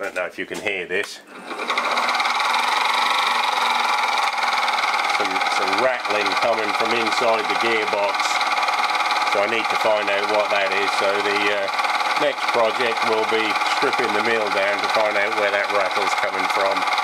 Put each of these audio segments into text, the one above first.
don't know if you can hear this. Some, some rattling coming from inside the gearbox. So I need to find out what that is. So the uh, next project will be stripping the mill down to find out where that rattle's coming from.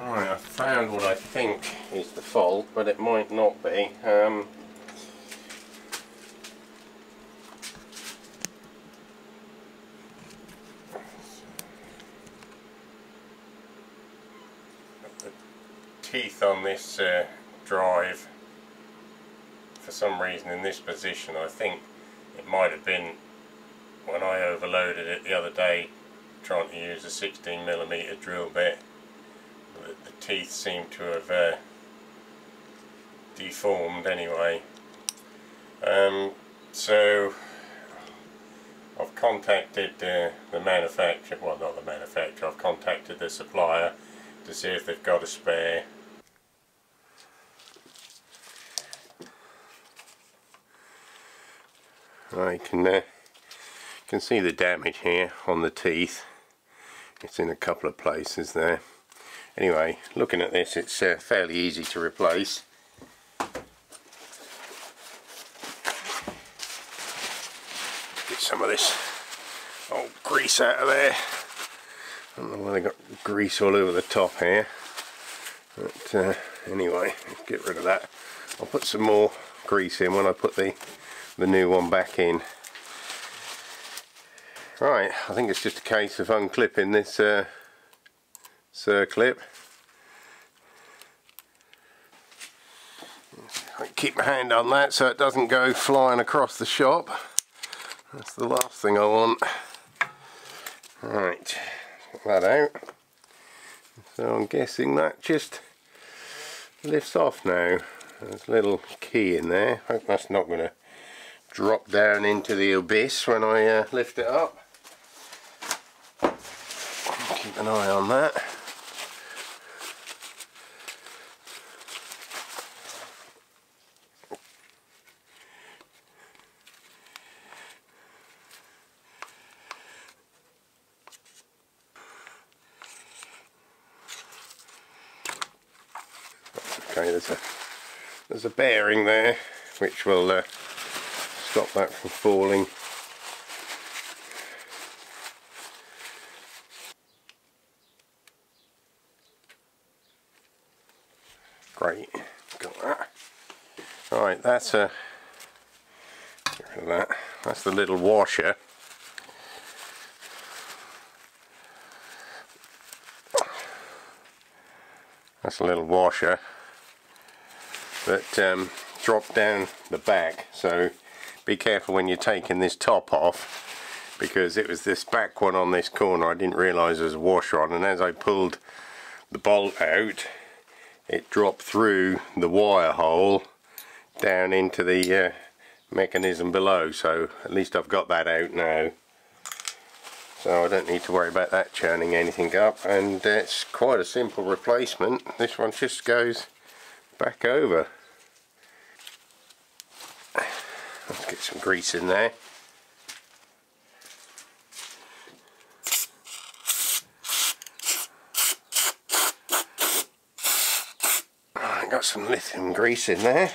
Right, I found what I think is the fault, but it might not be. Um, the teeth on this uh, drive, for some reason in this position, I think it might have been when I overloaded it the other day trying to use a 16mm drill bit the, teeth seem to have uh, deformed anyway. Um, so I've contacted uh, the manufacturer, well not the manufacturer, I've contacted the supplier to see if they've got a spare. I can uh, can see the damage here on the teeth. It's in a couple of places there. Anyway, looking at this, it's uh, fairly easy to replace. Get some of this old grease out of there. I don't know why they got grease all over the top here. But uh, anyway, get rid of that. I'll put some more grease in when I put the, the new one back in. Right, I think it's just a case of unclipping this uh, circlip. Keep my hand on that so it doesn't go flying across the shop. That's the last thing I want. Right, that out. So I'm guessing that just lifts off now. There's a little key in there. Hope that's not going to drop down into the abyss when I uh, lift it up. Keep an eye on that. There's a there's a bearing there which will uh, stop that from falling. Great, got that. Alright, that's a that. That's the little washer. That's a little washer that um, drop down the back. So be careful when you're taking this top off because it was this back one on this corner I didn't realize there was a washer on and as I pulled the bolt out it dropped through the wire hole down into the uh, mechanism below. So at least I've got that out now. So I don't need to worry about that churning anything up and it's quite a simple replacement. This one just goes back over get some grease in there. Got some lithium grease in there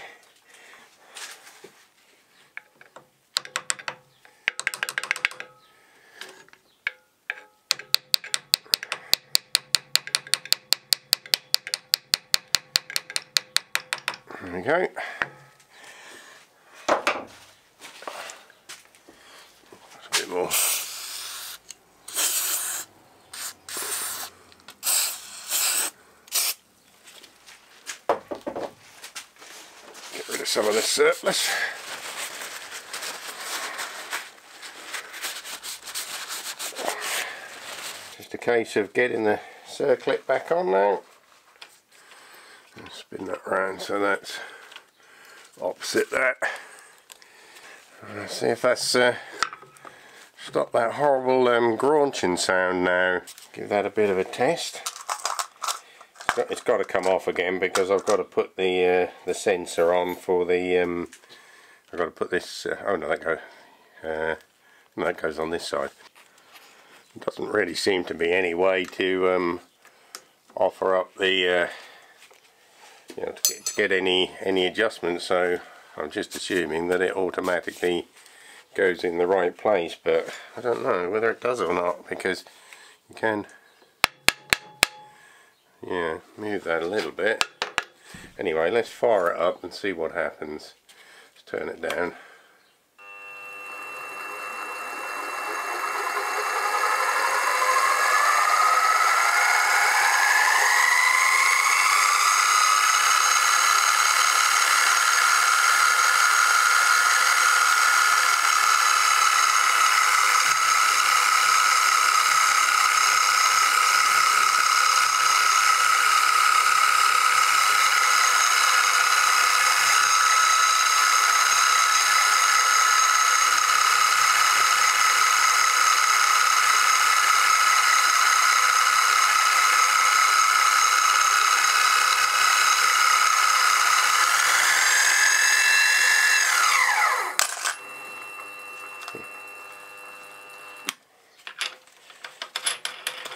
There we go. a bit more. Get rid of some of this surplus. Just a case of getting the circlip back on now. Spin that round so that's opposite that. Let's see if that's uh, stop that horrible um, graunching sound now. Give that a bit of a test it's got, to come off again because I've got to put the uh, the sensor on for the um, I've got to put this uh, oh no that goes uh, no, that goes on this side. It doesn't really seem to be any way to um, offer up the uh, you know, to get, to get any any adjustments so I'm just assuming that it automatically goes in the right place but I don't know whether it does or not because you can yeah move that a little bit. Anyway let's fire it up and see what happens. Let's turn it down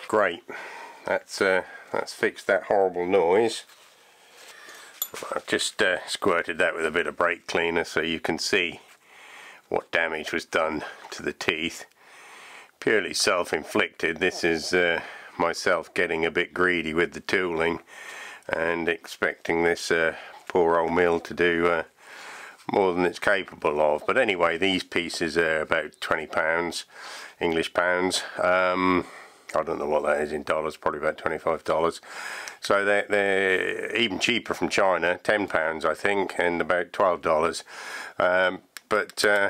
great. That's uh, that's fixed that horrible noise. I've just uh, squirted that with a bit of brake cleaner so you can see what damage was done to the teeth. Purely self-inflicted this is uh, myself getting a bit greedy with the tooling and expecting this uh, poor old mill to do uh, more than it's capable of. But anyway these pieces are about 20 pounds English pounds. Um, I don't know what that is in dollars, probably about $25. So they're, they're even cheaper from China, £10 I think, and about $12. Um, but uh,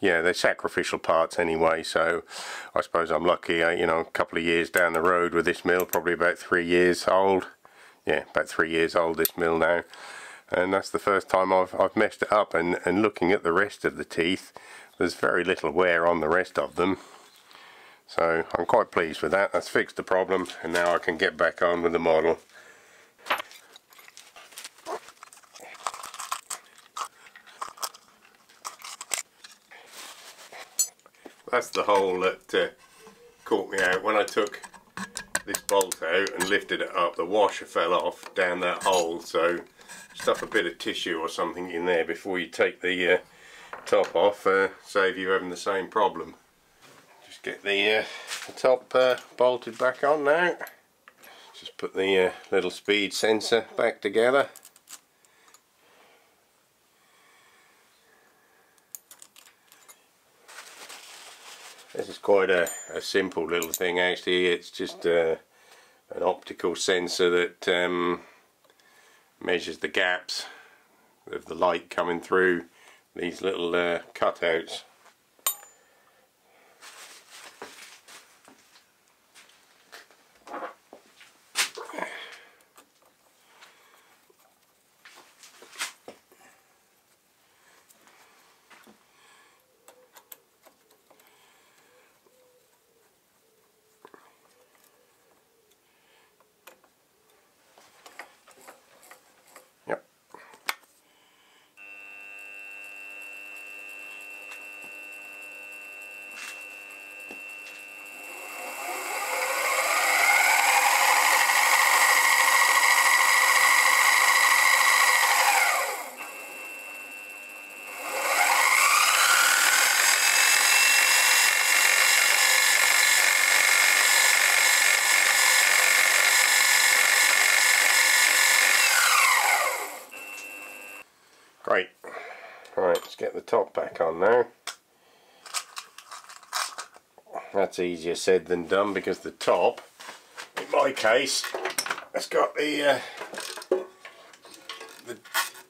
yeah, they're sacrificial parts anyway, so I suppose I'm lucky, uh, you know, a couple of years down the road with this mill, probably about three years old. Yeah, about three years old, this mill now. And that's the first time I've, I've messed it up, and, and looking at the rest of the teeth, there's very little wear on the rest of them. So I'm quite pleased with that. That's fixed the problem and now I can get back on with the model. That's the hole that uh, caught me out. When I took this bolt out and lifted it up, the washer fell off down that hole. So stuff a bit of tissue or something in there before you take the uh, top off, uh, save you having the same problem get the, uh, the top uh, bolted back on now. Just put the uh, little speed sensor back together. This is quite a, a simple little thing actually. It's just uh, an optical sensor that um, measures the gaps of the light coming through these little uh, cutouts let's get the top back on now. That's easier said than done because the top, in my case, has got the uh, the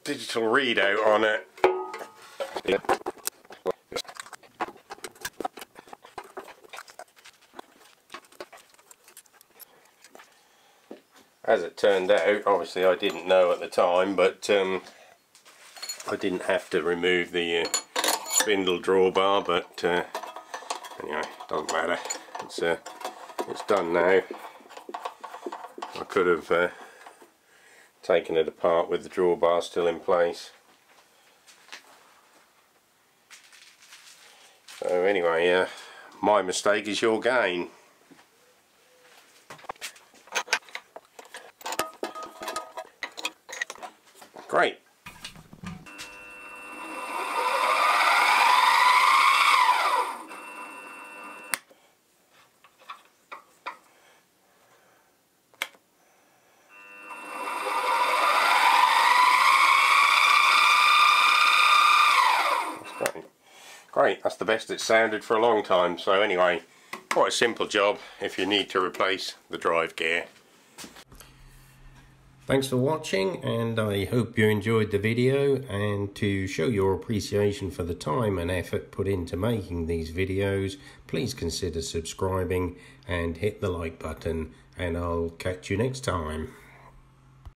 digital readout on it. As it turned out, obviously I didn't know at the time, but um, I didn't have to remove the uh, spindle drawbar, but uh, anyway, doesn't matter. It's uh, it's done now. I could have uh, taken it apart with the drawbar still in place. So anyway, uh, my mistake is your gain. Great. Great. Great, that's the best it's sounded for a long time. So anyway, quite a simple job if you need to replace the drive gear. Thanks for watching and I hope you enjoyed the video and to show your appreciation for the time and effort put into making these videos please consider subscribing and hit the like button and I'll catch you next time.